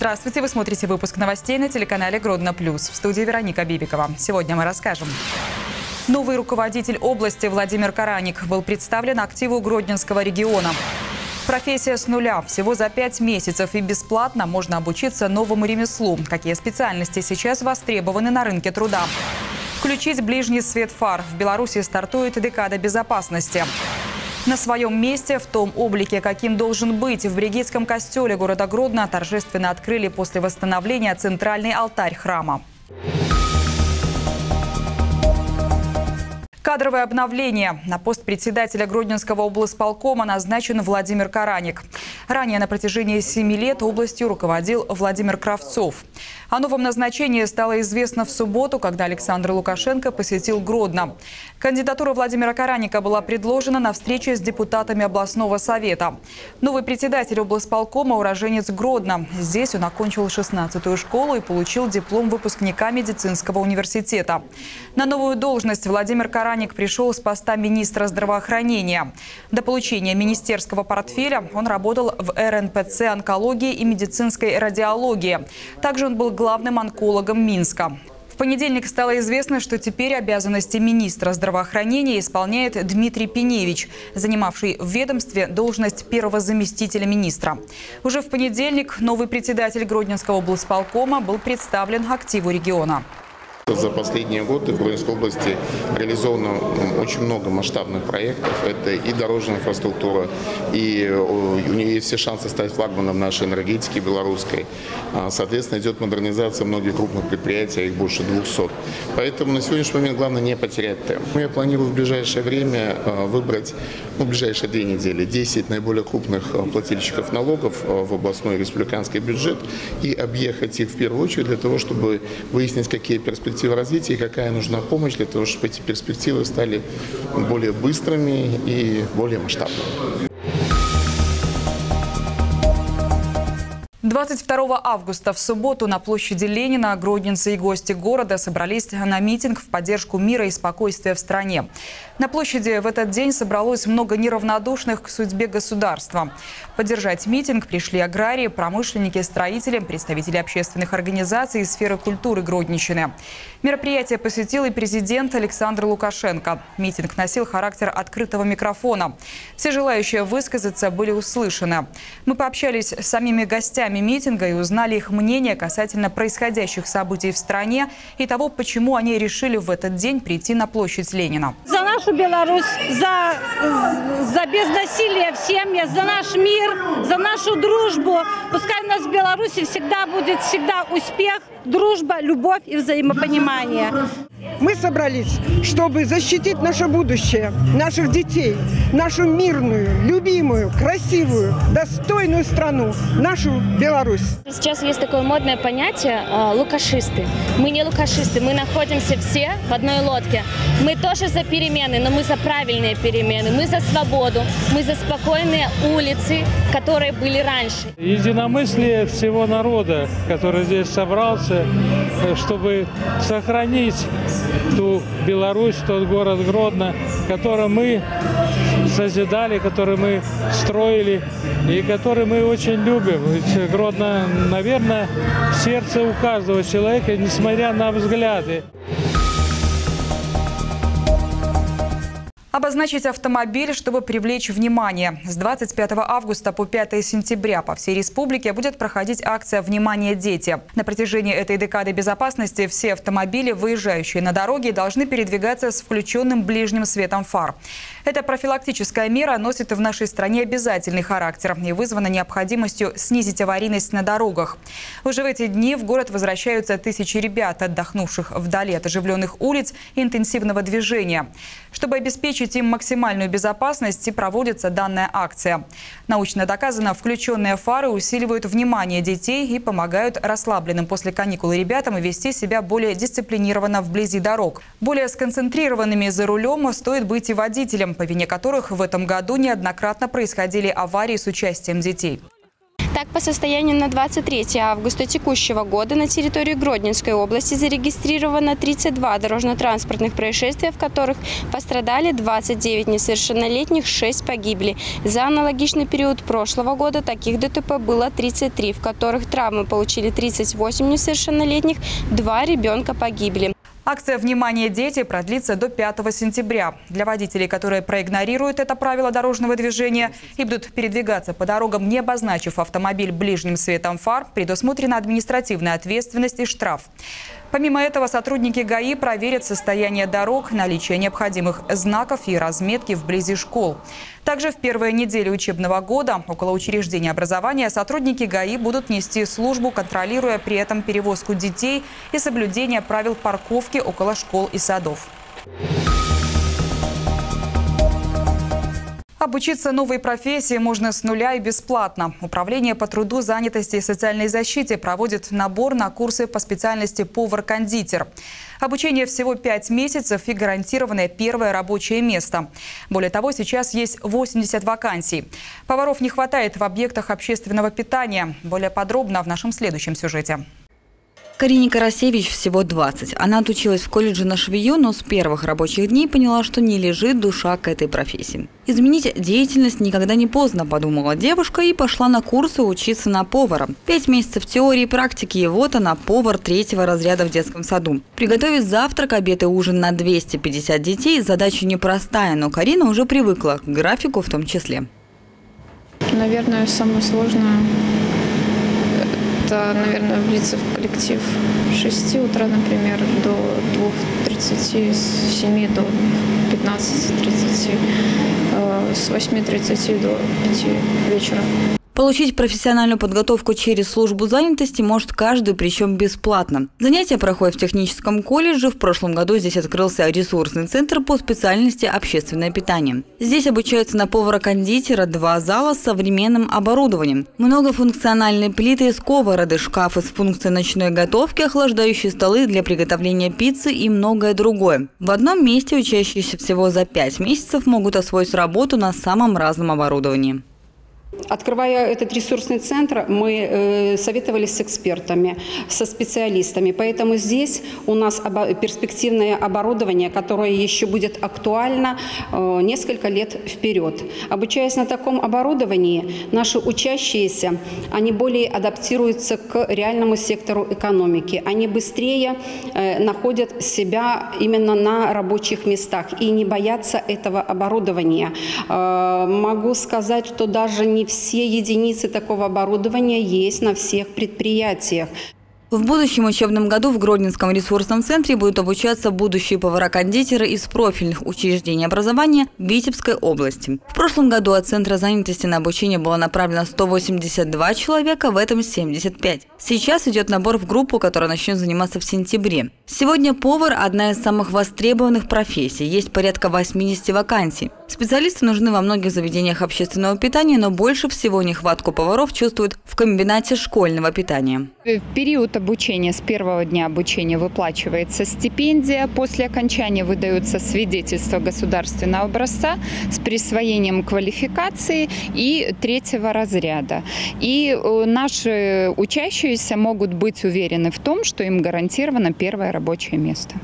Здравствуйте, вы смотрите выпуск новостей на телеканале Гродно Плюс. В студии Вероника Бибикова. Сегодня мы расскажем. Новый руководитель области Владимир Караник был представлен активу Гродненского региона. Профессия с нуля. Всего за пять месяцев и бесплатно можно обучиться новому ремеслу. Какие специальности сейчас востребованы на рынке труда? Включить ближний свет фар. В Беларуси стартует декада безопасности. На своем месте, в том облике, каким должен быть, в Бригитском костеле города Гродно торжественно открыли после восстановления центральный алтарь храма. Кадровое обновление. На пост председателя Гродненского облсполкома назначен Владимир Караник. Ранее на протяжении семи лет областью руководил Владимир Кравцов. О новом назначении стало известно в субботу, когда Александр Лукашенко посетил Гродно. Кандидатура Владимира Караника была предложена на встрече с депутатами областного совета. Новый председатель облсполкома – уроженец Гродно. Здесь он окончил 16-ю школу и получил диплом выпускника медицинского университета. На новую должность Владимир Караник пришел с поста министра здравоохранения. До получения министерского портфеля он работал в РНПЦ онкологии и медицинской радиологии. Также он был главным онкологом Минска. В понедельник стало известно, что теперь обязанности министра здравоохранения исполняет Дмитрий Пеневич, занимавший в ведомстве должность первого заместителя министра. Уже в понедельник новый председатель Гродненского облсполкома был представлен активу региона. За последние годы в Гродненской области реализовано очень много масштабных проектов. Это и дорожная инфраструктура, и у нее есть все шансы стать флагманом нашей энергетики белорусской. А, соответственно, идет модернизация многих крупных предприятий, их больше 200. Поэтому на сегодняшний момент главное не потерять темп. Я планирую в ближайшее время а, выбрать, ну, в ближайшие две недели, 10 наиболее крупных а, плательщиков налогов в областной республиканский бюджет и объехать их в первую очередь для того, чтобы выяснить, какие перспективы перспективы развития и какая нужна помощь для того, чтобы эти перспективы стали более быстрыми и более масштабными. 22 августа в субботу на площади Ленина гродненцы и гости города собрались на митинг в поддержку мира и спокойствия в стране. На площади в этот день собралось много неравнодушных к судьбе государства. Поддержать митинг пришли аграрии, промышленники, строители, представители общественных организаций и сферы культуры Гродненщины. Мероприятие посетил и президент Александр Лукашенко. Митинг носил характер открытого микрофона. Все желающие высказаться были услышаны. Мы пообщались с самими гостями митинга и узнали их мнение касательно происходящих событий в стране и того, почему они решили в этот день прийти на площадь Ленина. За нашу Беларусь, за, за безнасилие в семьях, за наш мир, за нашу дружбу. Пускай у нас в Беларуси всегда будет всегда успех, дружба, любовь и взаимопонимание. Мы собрались, чтобы защитить наше будущее, наших детей, нашу мирную, любимую, красивую, достойную страну, нашу Беларусь. Сейчас есть такое модное понятие э, лукашисты. Мы не лукашисты, мы находимся все в одной лодке. Мы тоже за перемены, но мы за правильные перемены, мы за свободу, мы за спокойные улицы, которые были раньше. Единомыслие всего народа, который здесь собрался, э, чтобы сохранить ту Беларусь, тот город Гродно, который мы созидали, который мы строили и который мы очень любим. Ведь Гродно, наверное, в сердце у каждого человека, несмотря на взгляды. Обозначить автомобиль, чтобы привлечь внимание. С 25 августа по 5 сентября по всей республике будет проходить акция «Внимание, дети». На протяжении этой декады безопасности все автомобили, выезжающие на дороге, должны передвигаться с включенным ближним светом фар. Эта профилактическая мера носит в нашей стране обязательный характер и вызвана необходимостью снизить аварийность на дорогах. Уже в эти дни в город возвращаются тысячи ребят, отдохнувших вдали от оживленных улиц и интенсивного движения. Чтобы обеспечить им максимальную безопасность, и проводится данная акция. Научно доказано, включенные фары усиливают внимание детей и помогают расслабленным после каникулы ребятам вести себя более дисциплинированно вблизи дорог. Более сконцентрированными за рулем стоит быть и водителям, по вине которых в этом году неоднократно происходили аварии с участием детей. Так, по состоянию на 23 августа текущего года на территории Гродненской области зарегистрировано 32 дорожно-транспортных происшествия, в которых пострадали 29 несовершеннолетних, 6 погибли. За аналогичный период прошлого года таких ДТП было 33, в которых травмы получили 38 несовершеннолетних, 2 ребенка погибли. Акция «Внимание, дети» продлится до 5 сентября. Для водителей, которые проигнорируют это правило дорожного движения и будут передвигаться по дорогам, не обозначив автомобиль ближним светом фар, предусмотрена административная ответственность и штраф. Помимо этого, сотрудники ГАИ проверят состояние дорог, наличие необходимых знаков и разметки вблизи школ. Также в первые недели учебного года около учреждения образования сотрудники ГАИ будут нести службу, контролируя при этом перевозку детей и соблюдение правил парковки около школ и садов. Обучиться новой профессии можно с нуля и бесплатно. Управление по труду, занятости и социальной защите проводит набор на курсы по специальности повар-кондитер. Обучение всего 5 месяцев и гарантированное первое рабочее место. Более того, сейчас есть 80 вакансий. Поваров не хватает в объектах общественного питания. Более подробно в нашем следующем сюжете. Карине Карасевич всего 20. Она отучилась в колледже на швею, но с первых рабочих дней поняла, что не лежит душа к этой профессии. Изменить деятельность никогда не поздно, подумала девушка и пошла на курсы учиться на повара. Пять месяцев теории и практики, и вот она повар третьего разряда в детском саду. Приготовить завтрак, обед и ужин на 250 детей – задача непростая, но Карина уже привыкла к графику в том числе. Наверное, самое сложное это, наверное, влиться в коллектив с 6 утра, например, до 2.30, с 7 до 15.30, э, с 8.30 до 5 вечера. Получить профессиональную подготовку через службу занятости может каждый, причем бесплатно. Занятия проходят в техническом колледже. В прошлом году здесь открылся ресурсный центр по специальности общественное питание. Здесь обучаются на повара-кондитера два зала с современным оборудованием. Многофункциональные плиты, сковороды, шкафы с функцией ночной готовки, охлаждающие столы для приготовления пиццы и многое другое. В одном месте учащиеся всего за пять месяцев могут освоить работу на самом разном оборудовании. Открывая этот ресурсный центр, мы э, советовались с экспертами, со специалистами. Поэтому здесь у нас перспективное оборудование, которое еще будет актуально э, несколько лет вперед. Обучаясь на таком оборудовании, наши учащиеся, они более адаптируются к реальному сектору экономики. Они быстрее э, находят себя именно на рабочих местах и не боятся этого оборудования. Могу сказать, что даже не все единицы такого оборудования есть на всех предприятиях. В будущем учебном году в Гродненском ресурсном центре будут обучаться будущие повара-кондитеры из профильных учреждений образования Витебской области. В прошлом году от Центра занятости на обучение было направлено 182 человека, в этом 75. Сейчас идет набор в группу, которая начнет заниматься в сентябре. Сегодня повар – одна из самых востребованных профессий. Есть порядка 80 вакансий. Специалисты нужны во многих заведениях общественного питания, но больше всего нехватку поваров чувствуют в комбинате школьного питания. В период обучения, с первого дня обучения выплачивается стипендия. После окончания выдаются свидетельства государственного образца с присвоением квалификации и третьего разряда. И э, наши учащиеся могут быть уверены в том, что им гарантировано первое рабочее место.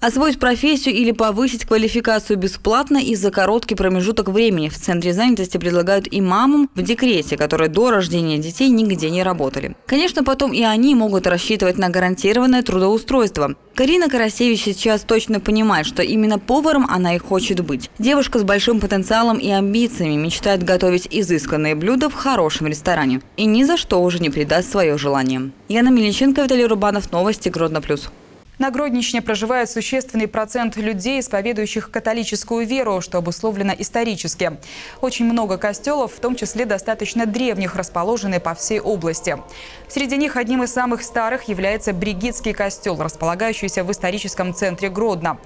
Освоить профессию или повысить квалификацию бесплатно и за короткий промежуток времени в Центре занятости предлагают и мамам в декрете, которые до рождения детей нигде не работали. Конечно, потом и они могут рассчитывать на гарантированное трудоустройство. Карина Карасевич сейчас точно понимает, что именно поваром она и хочет быть. Девушка с большим потенциалом и амбициями мечтает готовить изысканные блюда в хорошем ресторане. И ни за что уже не предаст свое желание. Яна Мельниченко, Виталий Рубанов, Новости Гродно Плюс. На Гродничне проживает существенный процент людей, исповедующих католическую веру, что обусловлено исторически. Очень много костелов, в том числе достаточно древних, расположены по всей области. Среди них одним из самых старых является Бригитский костел, располагающийся в историческом центре Гродно.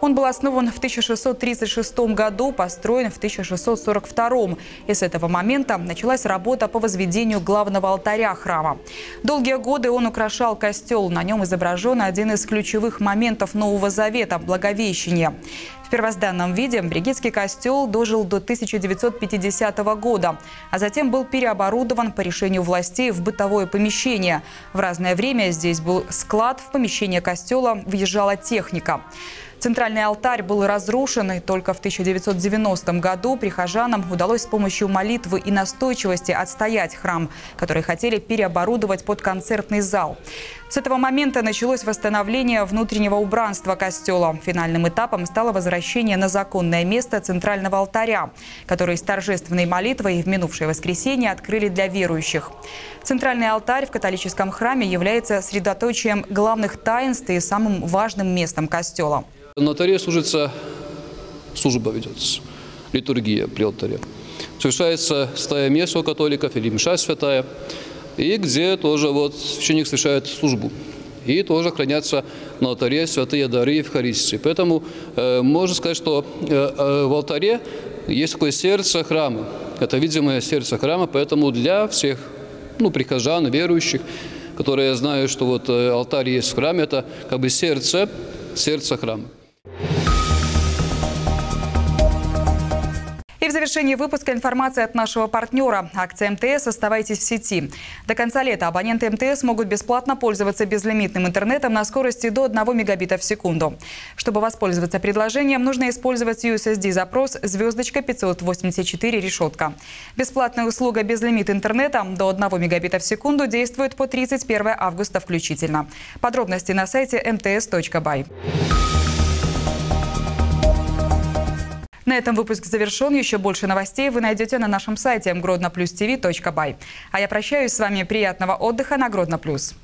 Он был основан в 1636 году, построен в 1642. И с этого момента началась работа по возведению главного алтаря храма. Долгие годы он украшал костел. На нем изображен один из ключевых моментов Нового Завета – Благовещение. В первозданном виде Бригитский костел дожил до 1950 года, а затем был переоборудован по решению властей в бытовое помещение. В разное время здесь был склад, в помещение костела въезжала техника. Центральный алтарь был разрушен, и только в 1990 году прихожанам удалось с помощью молитвы и настойчивости отстоять храм, который хотели переоборудовать под концертный зал. С этого момента началось восстановление внутреннего убранства костела. Финальным этапом стало возвращение на законное место центрального алтаря, который с торжественной молитвой в минувшее воскресенье открыли для верующих. Центральный алтарь в католическом храме является средоточием главных таинств и самым важным местом костела. На алтаре служится, служба ведется, литургия при алтаре. Совершается стая месса у католиков или мша святая, и где тоже вот священник совершает службу. И тоже хранятся на алтаре святые дары Евхаристии. Поэтому э, можно сказать, что э, э, в алтаре есть такое сердце храма. Это видимое сердце храма, поэтому для всех ну, прихожан, верующих, которые знают, что вот э, алтарь есть в храме, это как бы сердце, сердце храма. Завершении выпуска информация от нашего партнера. Акция МТС «Оставайтесь в сети». До конца лета абоненты МТС могут бесплатно пользоваться безлимитным интернетом на скорости до 1 мегабита в секунду. Чтобы воспользоваться предложением, нужно использовать USSD-запрос «Звездочка 584 решетка». Бесплатная услуга безлимит интернета до 1 мегабита в секунду действует по 31 августа включительно. Подробности на сайте mts.by. На этом выпуск завершен. Еще больше новостей вы найдете на нашем сайте mgrodnoplus.tv.by. А я прощаюсь с вами. Приятного отдыха на Гродно Плюс.